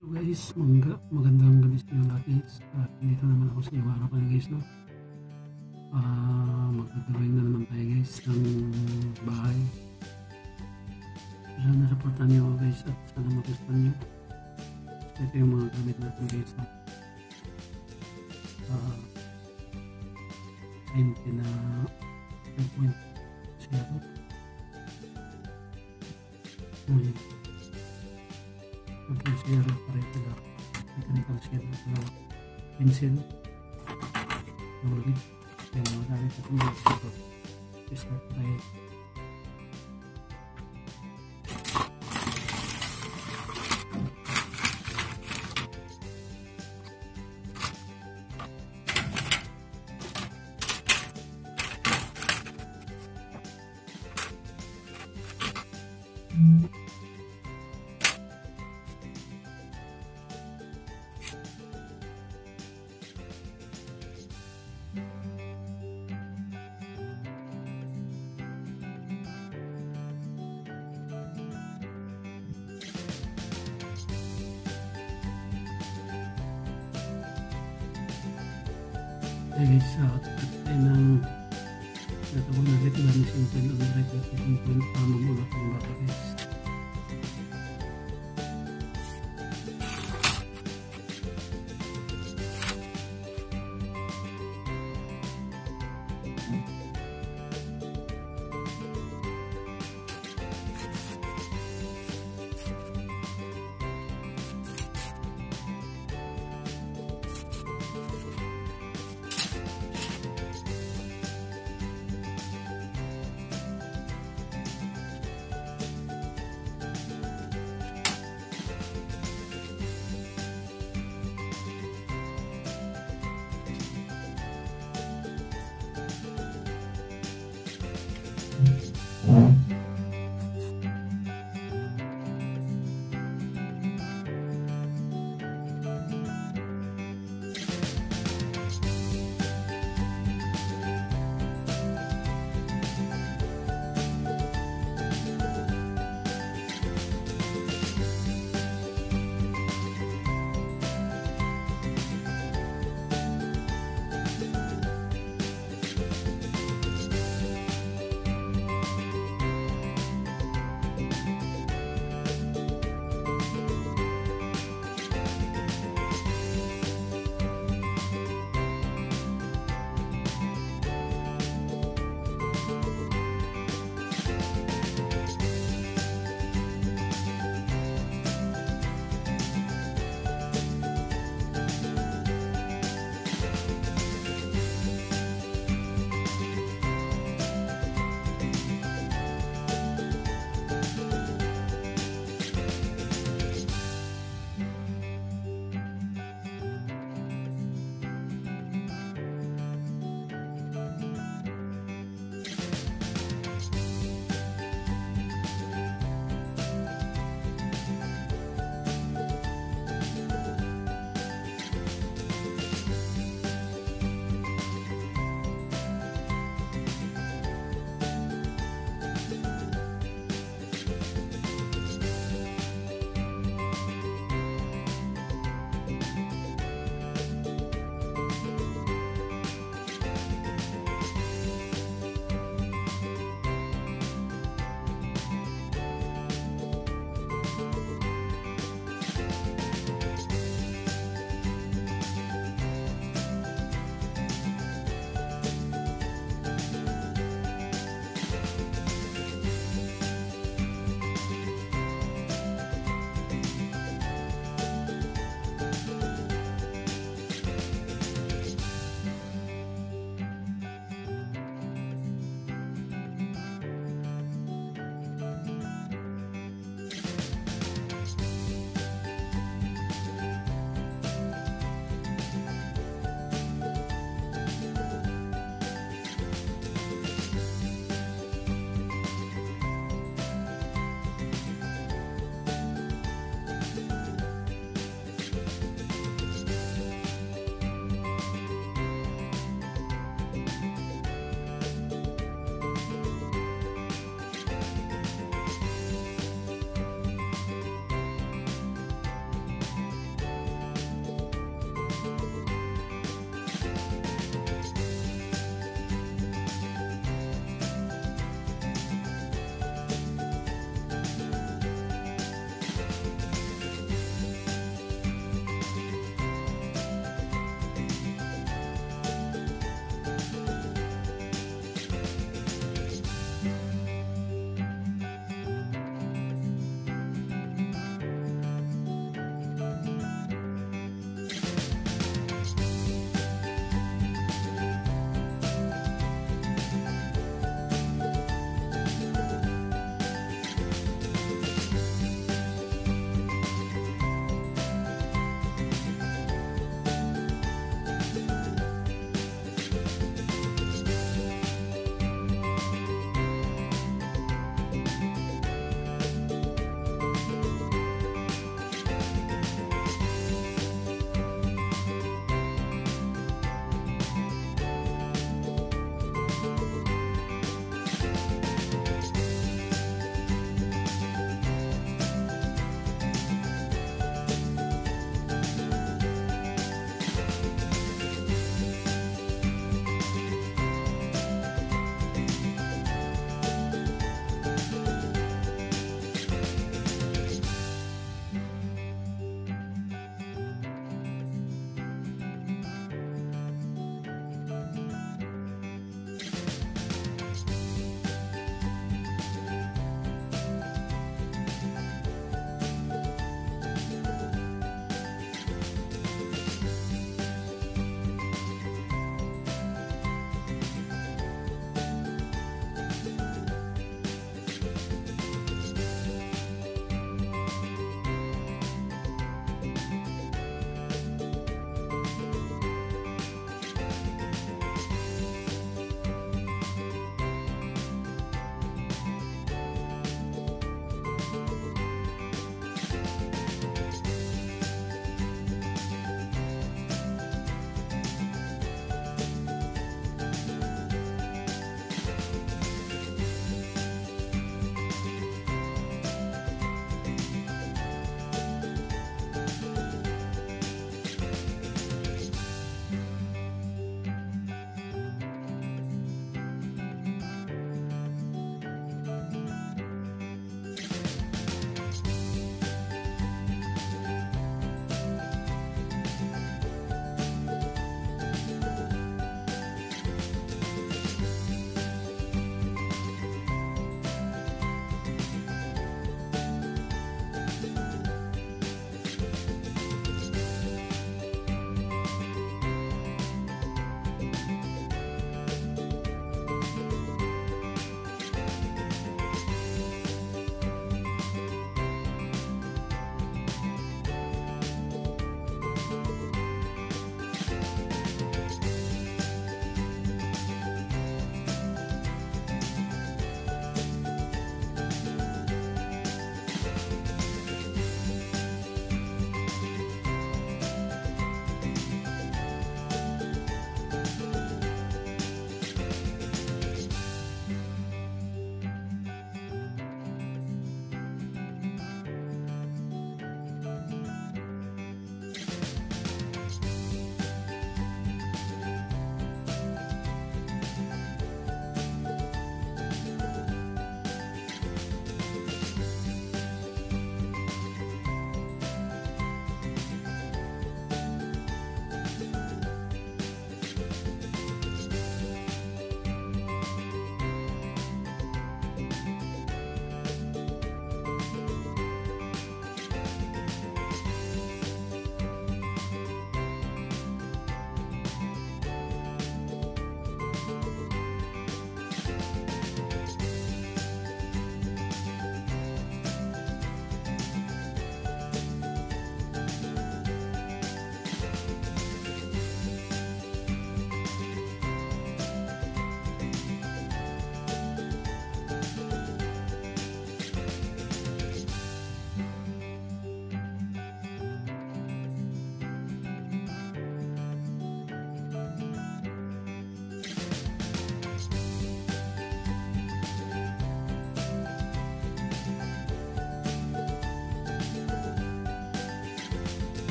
So guys, mag magandang gabi sa inyo lahat guys. At dito naman ako sa inyong harapan guys no. Ah, magdadrawing na naman tayo guys ng bahay. Sana supportan niyo ako guys at sana magustuhan niyo. Ito yung mga gamit natin guys no. Ah, 90 na 5.0. Ngayon. bikin sihir dari tegar mechanical sihir atau bensin yang lebih yang mana ada satu yang satu bisa naik ng natawag na dito lang simple ang right at simple para mamulot ang.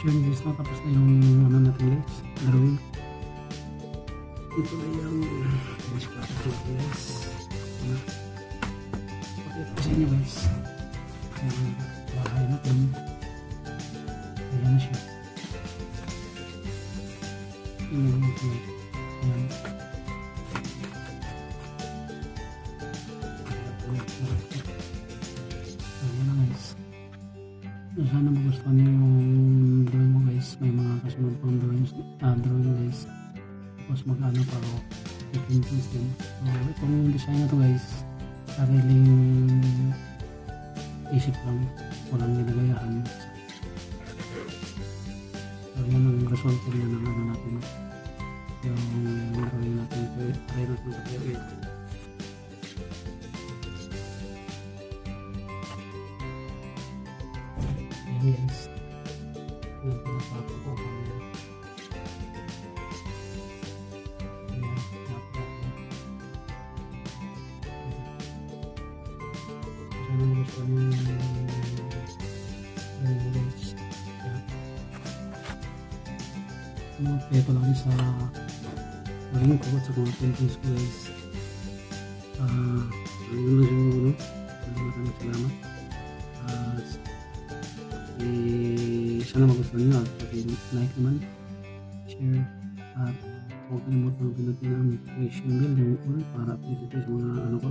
Yun guys, natapos na yung ano natin guys, drawing. Ito na yung mas-plastic guys. Pakita ko sa inyo guys. So, sana magustuhan niyo yung drawing mo guys. May mga kasunod pang drawings, ah, drawing guys. Tapos mag-ano pa ako. I-paintings din. So, itong design na to guys. Sariling isip lang. Walang ginagayahan. So, yan ang result yan ng ano natin. Yung drawing natin. Try natin sa kayo. Yung yung guys. Ano, kaya ko lang sa ring ko at sa mga paintings ko guys. Ah, yun lang siguro, no? Maraming salamat. Ah, eh, sana magustuhan nyo at pag-like naman, share, at huwag kalimutan pinutin ang notification bell yung all para update sa mga ano ko,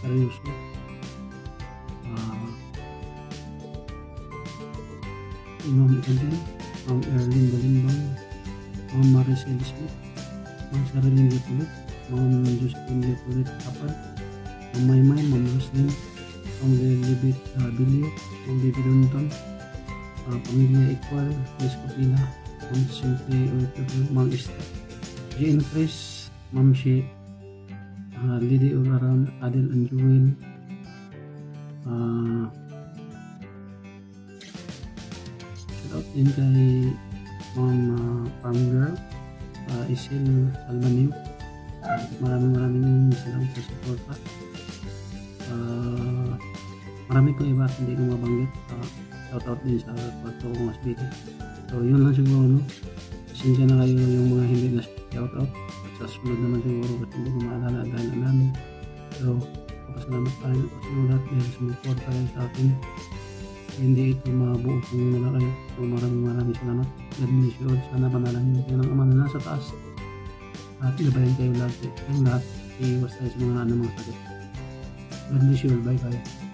serius uh, Imam Eden Imam Erlin Balimbang Imam Maris Elismith Imam Syarudin Japulit Imam Justin Japulit Kapan Imam Maimai Imam Muslim Imam Lilibit ah, Bilio Imam Bibi Dunton ah, Pemilia Iqbal Miss Kopila Imam Sinti Oitodo Imam Ista Jean Chris Imam Syekh uh, Lady All Around Adel and Jewel uh, shout out din kay Ma'am uh, Farm Girl uh, Isil Salmaniw maraming maraming salamat sa suporta uh, marami pang iba hindi ko mabanggit uh, shout out din sa kwarto ko mas bili so yun lang siguro no pasensya na kayo yung mga hindi na shout out sa susunod naman siguro kasi hindi ko maalala dahil alam? So papasalamat pa rin sa lahat dahil sumuporta kayo sa akin. Hindi ito mabuo kung wala kayo. So maraming maraming salamat. God bless you all. Sana panalangin kayo ng ama na nasa taas. At gabayan kayo lahat. Kayong lahat iiwas tayo sa mga ano mga sakit God bless you all. Bye bye